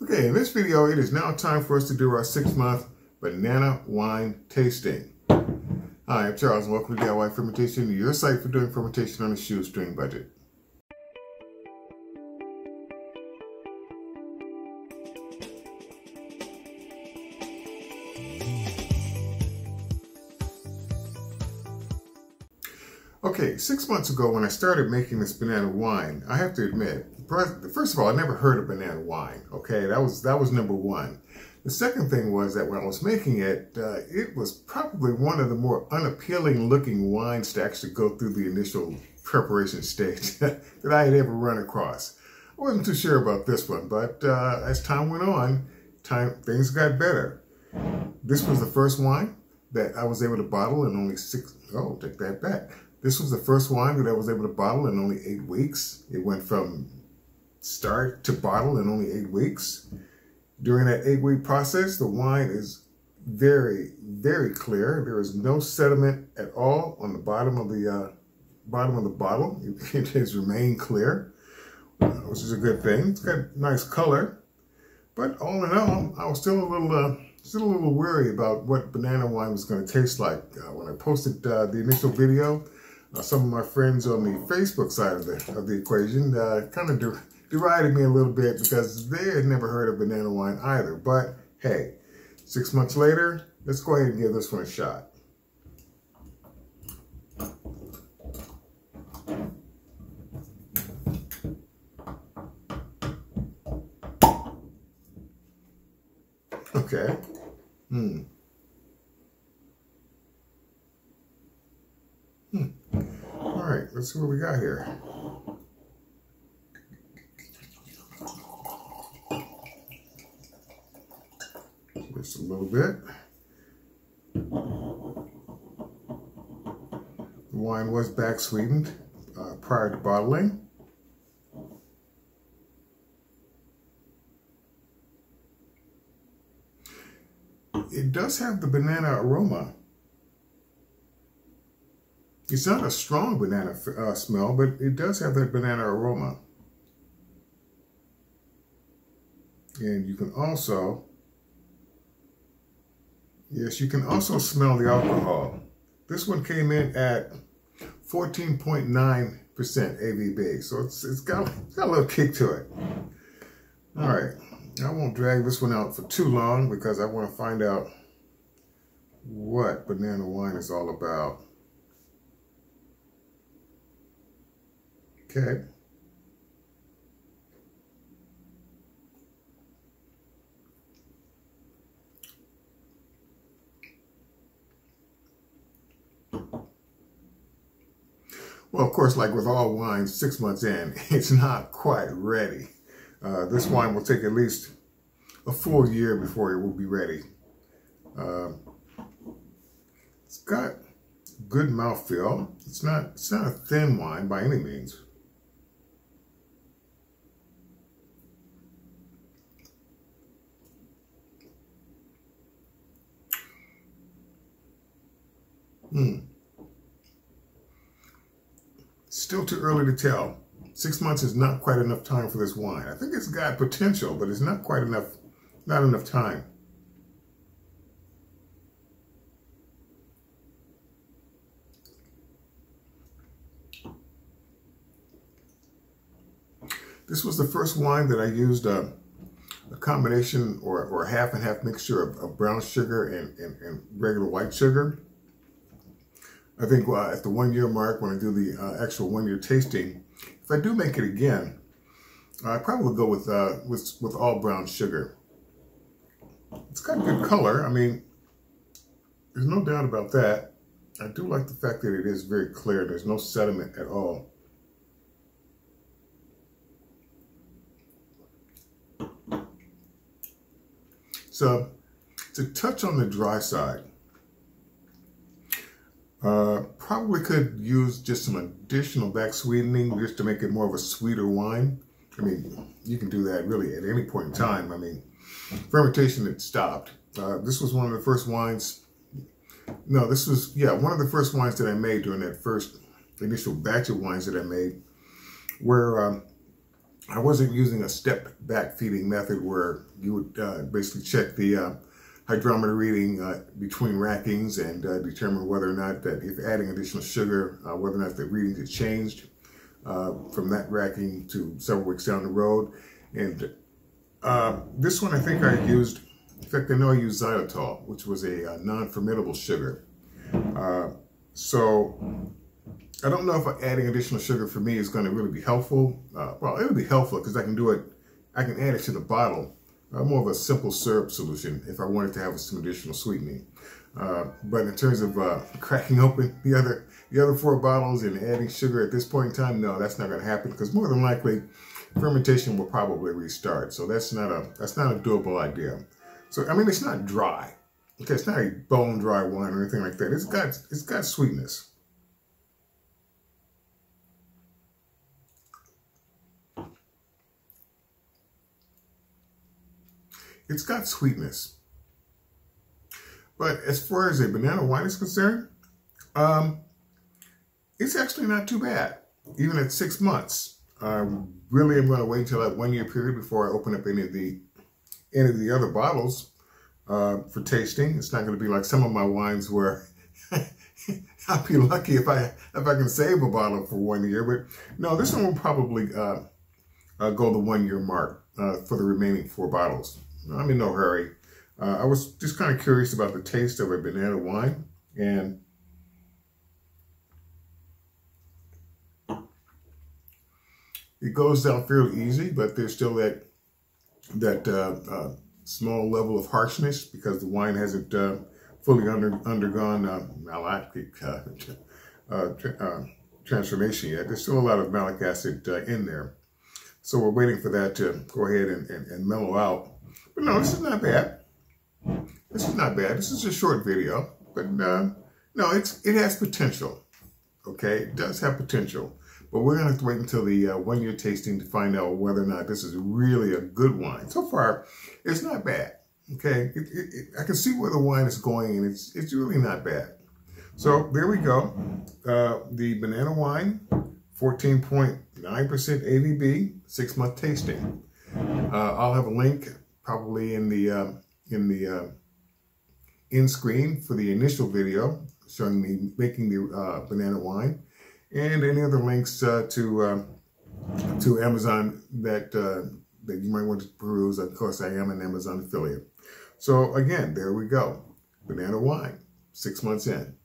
Okay, in this video, it is now time for us to do our six-month banana wine tasting. Hi, I'm Charles, and welcome to DIY Fermentation, your site for doing fermentation on a shoestring budget. Okay, six months ago when I started making this banana wine, I have to admit, first of all, I never heard of banana wine. Okay, that was that was number one. The second thing was that when I was making it, uh, it was probably one of the more unappealing looking wines to actually go through the initial preparation stage that I had ever run across. I wasn't too sure about this one, but uh, as time went on, time things got better. This was the first wine that I was able to bottle in only six, oh, take that back. This was the first wine that I was able to bottle in only eight weeks. It went from start to bottle in only eight weeks. During that eight week process, the wine is very, very clear. There is no sediment at all on the bottom of the uh, bottom of the bottle. It has remained clear, uh, which is a good thing. It's got nice color, but all in all, I was still a little, uh, still a little worried about what banana wine was going to taste like. Uh, when I posted uh, the initial video, uh, some of my friends on the Facebook side of the, of the equation kind of derided me a little bit because they had never heard of banana wine either. But hey, six months later, let's go ahead and give this one a shot. Okay. Hmm. Hmm. All right, let's see what we got here. Just a little bit. The wine was back sweetened uh, prior to bottling. It does have the banana aroma. It's not a strong banana uh, smell, but it does have that banana aroma. And you can also, yes, you can also smell the alcohol. This one came in at 14.9% ABV, so it's, it's, got, it's got a little kick to it. All right, I won't drag this one out for too long because I want to find out what banana wine is all about. Okay. Well, of course, like with all wines, six months in, it's not quite ready. Uh, this wine will take at least a full year before it will be ready. Uh, it's got good mouthfeel. It's not, it's not a thin wine by any means. Hmm. Still too early to tell. Six months is not quite enough time for this wine. I think it's got potential, but it's not quite enough, not enough time. This was the first wine that I used uh, a combination or, or a half and half mixture of, of brown sugar and, and, and regular white sugar. I think uh, at the one year mark, when I do the uh, actual one year tasting, if I do make it again, I probably go with, uh, with, with all brown sugar. It's got good color. I mean, there's no doubt about that. I do like the fact that it is very clear. There's no sediment at all. So to touch on the dry side, uh, probably could use just some additional back sweetening just to make it more of a sweeter wine. I mean, you can do that really at any point in time. I mean, fermentation had stopped. Uh, this was one of the first wines. No, this was, yeah, one of the first wines that I made during that first initial batch of wines that I made where um, I wasn't using a step back feeding method where you would uh, basically check the uh, hydrometer reading uh, between rackings and uh, determine whether or not that if adding additional sugar, uh, whether or not the readings had changed uh, from that racking to several weeks down the road. And this one I think I used, in fact I know I used xylitol, which was a non-fermentable sugar. so I don't know if adding additional sugar for me is going to really be helpful. Uh, well, it'll be helpful because I can do it, I can add it to the bottle. Uh, more of a simple syrup solution if I wanted to have some additional sweetening. Uh, but in terms of uh, cracking open the other the other four bottles and adding sugar at this point in time, no, that's not going to happen because more than likely fermentation will probably restart. So that's not a that's not a doable idea. So I mean, it's not dry. Okay, it's not a bone dry wine or anything like that. It's got it's got sweetness. It's got sweetness. But as far as a banana wine is concerned, um, it's actually not too bad, even at six months. I really am going to wait until that one year period before I open up any of the any of the other bottles uh, for tasting. It's not going to be like some of my wines where I'll be lucky if I if I can save a bottle for one year. But no, this one will probably uh, uh, go the one year mark uh, for the remaining four bottles. I'm in no hurry. Uh, I was just kind of curious about the taste of a banana wine and it goes down fairly easy, but there's still that that uh, uh, small level of harshness because the wine hasn't uh, fully under, undergone uh, malactic uh, transformation yet. There's still a lot of malic acid in there. So we're waiting for that to go ahead and, and, and mellow out. But no, this is not bad. This is not bad. This is a short video, but uh, no, it's it has potential. Okay, it does have potential. But we're gonna have to wait until the uh, one year tasting to find out whether or not this is really a good wine. So far, it's not bad. Okay, it, it, it, I can see where the wine is going, and it's it's really not bad. So there we go. Uh, the banana wine, 14.9% ABV, six month tasting. Uh, I'll have a link probably in the uh, in the uh, end screen for the initial video showing me making the uh, banana wine, and any other links uh, to uh, to Amazon that uh, that you might want to peruse. Of course, I am an Amazon affiliate. So again, there we go, banana wine, six months in.